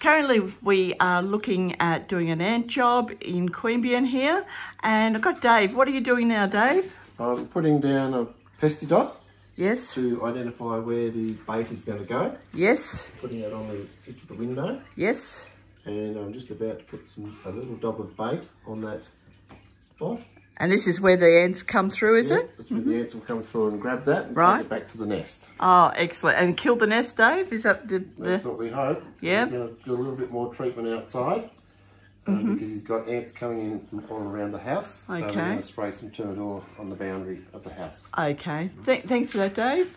Currently, we are looking at doing an ant job in Queanbeyan here. And I've got Dave. What are you doing now, Dave? I'm putting down a pesty dot Yes, to identify where the bait is going to go. yes, Putting it on the edge of the window. yes. And I'm just about to put some a little dab of bait on that spot. And this is where the ants come through, is Yeah, it? That's where the ants will come through and grab that and Right. take it back to the nest. Oh, excellent. And kill the nest, Dave? Is that the... the... That's what we hope. Yeah. We're going to do a little bit more treatment outside. uh, Because he's got ants coming in all around the house. Okay. So we're going to spray some Termidor on the boundary of the house. Okay. Th thanks for that, Dave.